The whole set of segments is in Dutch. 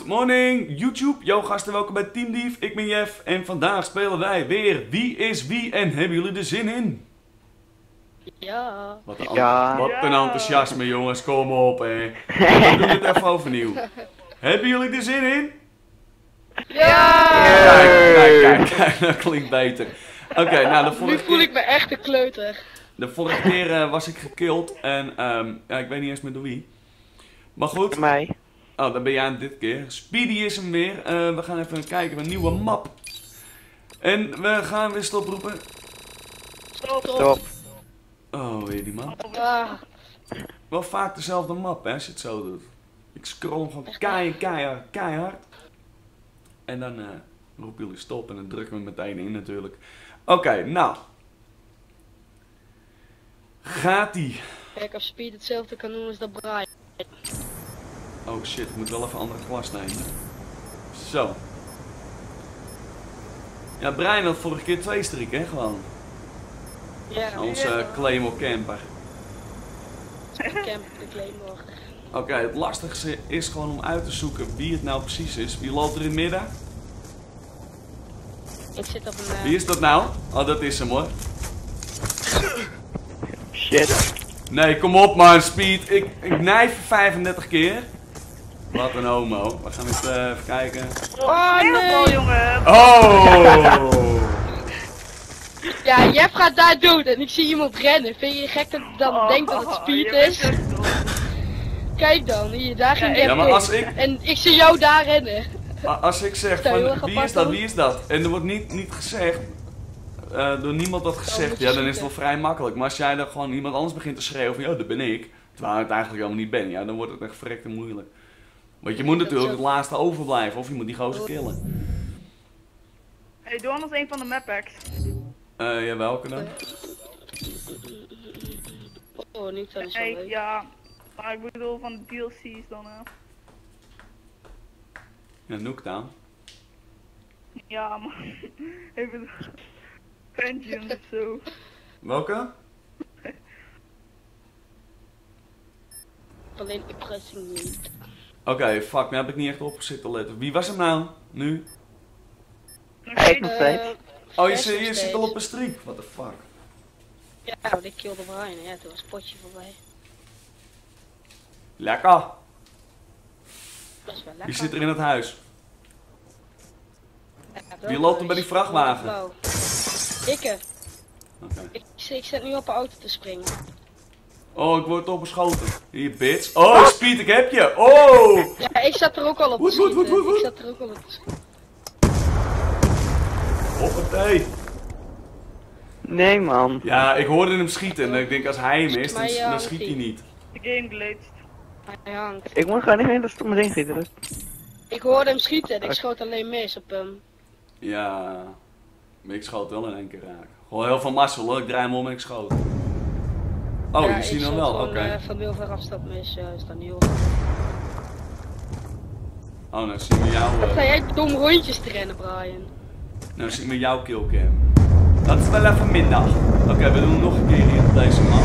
Good morning YouTube, yo gasten, welkom bij Team Dief. Ik ben Jeff en vandaag spelen wij weer Wie is Wie en hebben jullie er zin in? Ja. Wat een, Ja. wat een enthousiasme jongens, kom op hè. We doen het even overnieuw. Hebben jullie er zin in? Ja! Kijk, kijk, kijk, kijk, dat klinkt beter. Oké, nou de Nu vorige voel keer, ik me echt een kleuter. de vorige keer eh, was ik gekild en ehm, ja, ik weet niet eens meer door wie. Maar goed, Voor mij. Oh, dan ben jij aan dit keer. Speedy is hem weer. Eh, we gaan even kijken naar een nieuwe map. En we gaan weer stoproepen. Stop. Stop. Oh, weer die map. Ah, Wel vaak dezelfde map, hè, als je het zo doet. Ik scroll gewoon keihard, keihard, keihard. En dan eh roepen jullie stop en dan drukken we meteen in natuurlijk. Oké, nou. Gaat-ie. kijk of Speed hetzelfde kan doen als dat Brian. Oh shit, ik moet wel even een andere glas nemen. Zo. Ja, Brian had vorige keer twee strikken, hè, gewoon. Ja, Onze uh, Claymore camper. camp de Claymore. Oké, het lastigste is gewoon om uit te zoeken wie het nou precies is. Wie loopt er in het midden? Ik zit op een... eh, Wie is dat nou? Oh, dat is hem hoor. Shit. Nee, kom op man, Speed. Ik, ik nijf 35 keer. Wat een homo. We gaan eens eh, even kijken. Oh nee! jongen. Oh! Ja, Jeff gaat daar dood en ik zie iemand rennen. Vind je gek dat ik dan denk dat het Speed Oh, is? Kijk dan, hier, daar ging Ja, Jeff Ja, maar heen. als ik, En ik zie jou daar rennen. als ik zeg van wie is dat, wie is dat? En er wordt niet, niet gezegd, eh, door niemand dat gezegd, moet je ja dan is het wel vrij makkelijk. Maar als jij dan gewoon iemand anders begint te schreeuwen van ja, dat ben ik. Terwijl ik het eigenlijk helemaal niet ben, ja dan wordt het echt verrekte moeilijk. Want je moet natuurlijk het laatste overblijven of je moet die gozer killen. Hey, doe anders een van de map packs. Eh ja, welke dan? Oh, niet wel Hey, ja. Maar ik bedoel van de DLC's dan. hè. Ja, Nooktown. Ja, man. Even. Vengeance of zo. Welke? Alleen impressing niet. Oké, fuck, nu heb ik niet echt op zitten letten. Wie was hem nou? Nu? Steeds? nog steeds. Oh, je, zit- je zit al op een streak. What the fuck? Ja, want ik killde Brian. Ja, toen was het potje voorbij. Lekker. Dat is wel lekker. Wie zit er in het huis? Ja, Wie loopt er bij die vrachtwagen? Ikke. Oké. Ik, ik zit nu op een auto te springen. Oh, ik word opgeschoten. Hier, bitch. Oh, Speed, ik heb je. Oh! Ja, ik zat er ook al op Woed, woed, woed, woed, woed. Ik zat er ook al op. Hoppatee. Nee man. Ja, ik hoorde hem schieten en ik denk als hij hem is, dan, schiet hij niet. De game glitched. Hij hangt. Ik moet gewoon niet meer dat ze om me heen schieten. Dus. Ik hoorde hem schieten en ik schoot alleen mis op hem. Ja, maar ik schoot wel in één keer raak. Gewoon heel veel mazzel hoor, ik draai hem om en ik schoot. Oh, ja, je ziet hem wel, oké. eh, van heel ver afstand mis, ja, is dan niet heel. Oh, nou zien we jou, Wat eh, ga jij dom rondjes te rennen, Brian? nou zien we jouw killcam. Dat is wel even minder. Oké, we doen nog een keer hier op deze map.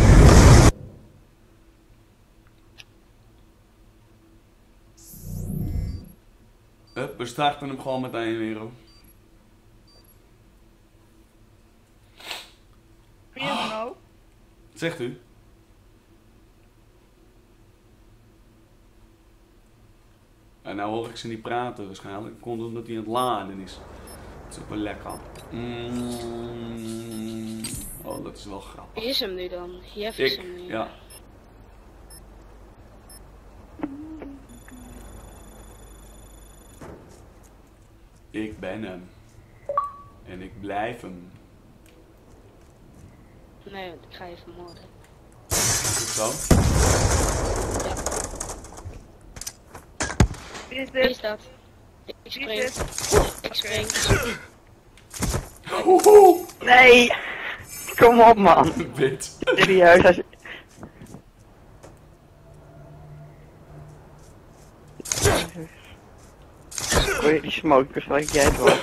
Hup, we starten hem gewoon meteen weer. Wie is nou? Wat zegt u? En nou hoor ik ze niet praten waarschijnlijk. Komt omdat hij aan het laden is. Dat is ook wel lekker. Mm. Oh, dat is wel grappig. Wie is hem nu dan? Jeff is Ik, hem nu. ja. Ik ben hem. En ik blijf hem. Nee, want ik ga je vermoorden. Is het zo? Wie is Wie is dit? dat? Ik spring. is dit? Ik spring. Nee! Kom op man. wit. Serieus. Als... Je die smokers, wat jij het wel.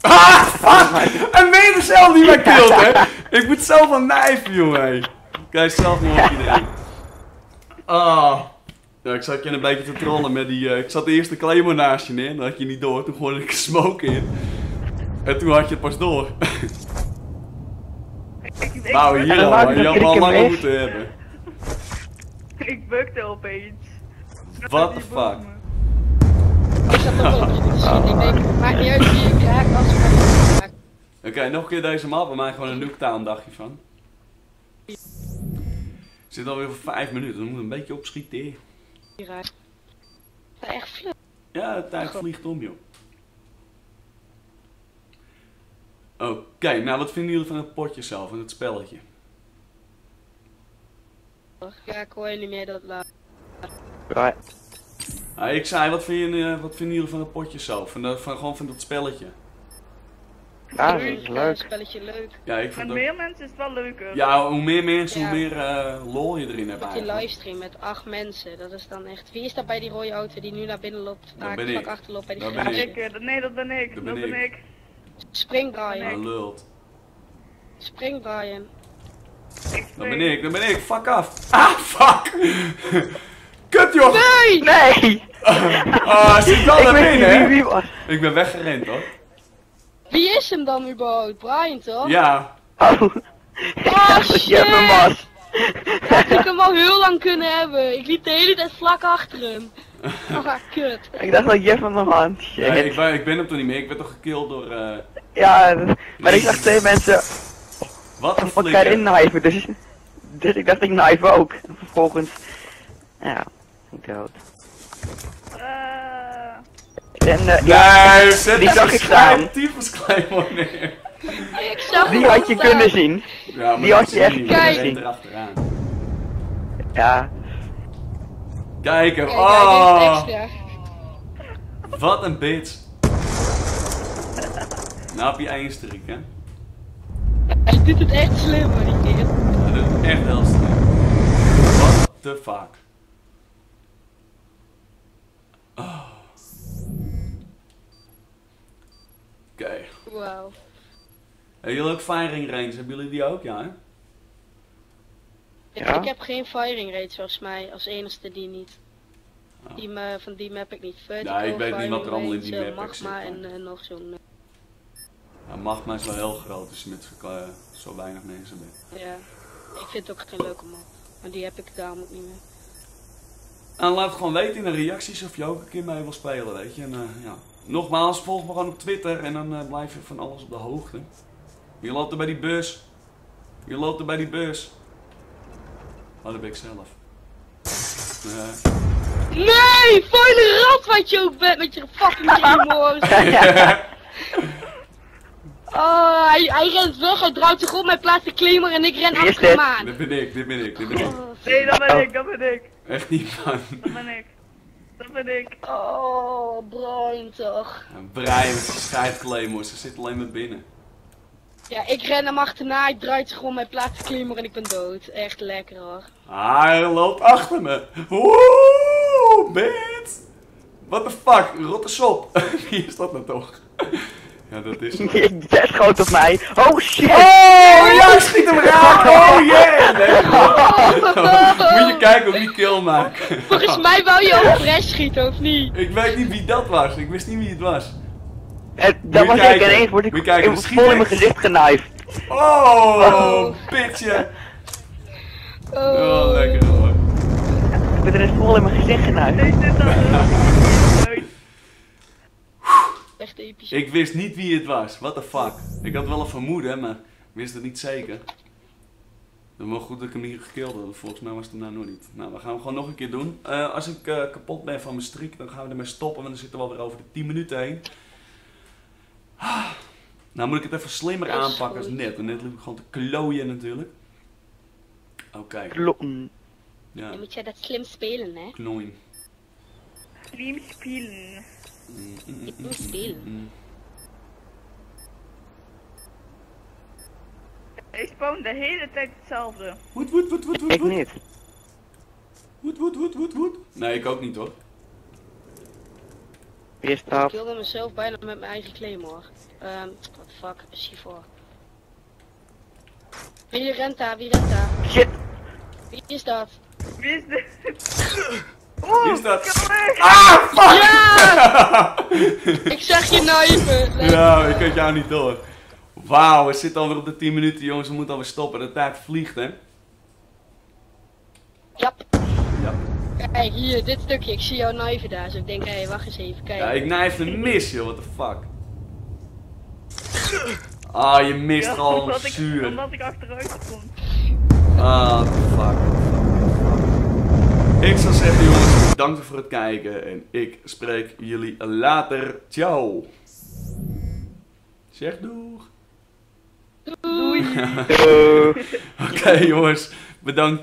Ah, fuck! En weer zelf die mij kilt, hè? Ik moet zelf aan nijven, jongen. Kijk, zelf nog erin. Ah. Ja, ik zat je een beetje te trollen met die... eh, ik zat de eerste claymore naast je neer, dat had je niet door. Toen gooide ik smoke in. En toen had je het pas door. Ik, ik, Nou, ik, hier dan al, je had hem al weg. moeten hebben. ik bukte opeens. What the fuck? Ik zat ook wel. Ik denk, het maakt niet uit wie ik raak als ik. Oké, nog een keer deze map. Bij mij gewoon een Nuketown dacht je van. Zit alweer voor 5 minuten, dan moet een beetje opschieten. Echt vlug. Ja, de tijd vliegt om, joh. Oké, nou wat vinden jullie van het potje zelf en het spelletje? Ja, ik hoor je niet meer dat laat. Ja, Ah, ik zei, wat, vind je, eh, wat vinden jullie van het potje zelf? Van, dat- van, gewoon van dat spelletje? Ja, dat Leuk, is ja, leuk. Spelletje leuk. Ja, ik Met ook... meer mensen is het wel leuker. Ja, hoe meer mensen, Ja. hoe meer eh, lol je erin hebt Met je livestream met acht mensen. Dat is dan echt. Wie is dat bij die rode auto die nu naar binnen loopt? Dat Ah, ben ik. achter loopt bij die Dat ben ik. nee, dat ben ik. Dat Dat ben ben ik. Spring Brian. Ja, lult. Spring Brian. Dat ben ik, dat ben ik, fuck af. Ah, fuck! Kut joh! Nee! Nee! Ah, zit dan ik naar binnen, hè? Ik ben weggerend hoor. Wie is hem dan überhaupt? Brian toch? Ja, Oh. Ik dacht dat je hem was. Had ik hem al heel lang kunnen hebben. Ik liep de hele tijd vlak achter hem. Ah, kut. Ik dacht dat Jeff hem nog had. Shit. nee, ik, ben, ik ben hem toch niet meer. Ik werd toch gekilld door... eh Ja, maar ik zag twee mensen wat een elkaar flikker. innijven, dus, dus ik dacht ik knife ook. En vervolgens, ja, ik dood. Eh, En eh, ja, Nee, zet die zag ik staan. tyfus Claymore neer. Ik zag die had je staan. kunnen zien. Ja, maar Die had je echt niet. kunnen zien. erachteraan. Ja, Kijk hem. Hij Oh, wat een bitch. Nou heb je één streak, hè? Hij doet het echt slim die keer. Dat doet het echt heel snel. What the fuck? Wauw. Hebben jullie ook firing range? Hebben jullie die ook? Ja, hè? Ik, Ja? ik heb geen firing rate volgens mij, als enigste die niet. Oh. Die, ma- van die map ik niet. Vertical, Ja, ik weet niet wat er allemaal in die range, map zit, Magma maar- en eh, nog zo'n... Ja, Magma is wel heel groot als je met zo, eh, zo weinig mensen bent. ja. Ik vind het ook geen leuke map. Maar die heb ik daarom ook niet meer. En laat het gewoon weten in de reacties of je ook een keer mee wil spelen, weet je. En, eh, ja. Nogmaals, volg me gewoon op Twitter en dan eh, blijf je van alles op de hoogte. Wie loopt er bij die bus? Wie loopt er bij die bus? Oh, dat ben ik zelf. Eh, Nee! Vuile rat wat je ook bent met je fucking humor. Oh, hij, hij rent weg, hij draait zich om, hij plaatst de claimer en ik ren achter hem dit? aan. dit ben ik, dit ben ik, dit ben ik. nee, dat ben ik, dat ben ik. Echt niet van. Dat ben ik. Dat ben ik. Oh, Brian toch. Een Brian met zijn ze zit alleen maar binnen. Ja, ik ren hem achterna, hij draait zich om, hij plaatst de claimer en ik ben dood. Echt lekker hoor. Ah, hij loopt achter me. Woe, bitch. What the fuck, rotte sop. Wie is dat nou toch? Ja, dat is... Jij schoot op mij. Oh shit! Oh, ja, schiet hem raak. Oh, yeah. Nee, kijken of die kill maken. Volgens mij wou je ook fresh schieten, of niet? Ik weet niet wie dat was. Ik wist niet wie het was. En dat was ik kijken. ineens word ik kijken, ik vol in mijn gezicht genaaid. Oh, bitchje. Oh, lekker hoor. Ik ben ineens vol in mijn gezicht genaaid. Nee, dit dan. Leuk. Echt episch. Ik wist niet wie het was. What the fuck. Ik had wel een vermoeden, maar ik wist het niet zeker. Het wel goed dat ik hem niet gekilld had. Volgens mij was het nou nog niet. Nou, we gaan hem gewoon nog een keer doen. Eh, als ik eh, kapot ben van mijn streak, dan gaan we ermee stoppen. Want dan zitten we alweer over de 10 minuten heen. Ah. Nou moet ik het even slimmer aanpakken als net. En net liep ik gewoon te klooien natuurlijk. Oké. Kloppen. Ja, Dan moet jij dat slim spelen, hè? knooien. Stream spelen. Mm, mm, mm, Ik mm, moet mm, spelen. Ik spawn de hele tijd hetzelfde. Woed, woed, woed, woed, woed, Ik niet. Woed, woed, woed, woed, woed. Nee, ik ook niet hoor. Eerst Ik af. kilde mezelf bijna met mijn eigen claymore. Ehm, what the fuck is hier voor? Wie rent daar? Wie rent daar? Shit! Wie is dat? Wie is dit? Wie is dat? Ah, fuck! Ja! ik zeg je kniven. Ja, ik had jou niet door. Wauw, we zitten alweer op de 10 minuten, jongens. We moeten alweer stoppen. De tijd vliegt, hè? Ja. Ja. Kijk, hier, dit stukje. Ik zie jouw kniven daar. Dus ik denk, hé, wacht eens even. Kijk. Ja, ik knijf een mis, joh. What the fuck? Ah, je mist Ja, gewoon omdat ik, zuur. omdat ik achteruit stond. Ah, what the fuck. Ik zou zeggen, jongens, bedankt voor het kijken. En ik spreek jullie later. Ciao. Zeg doeg. Doei! Doei. Oké, jongens. Bedankt.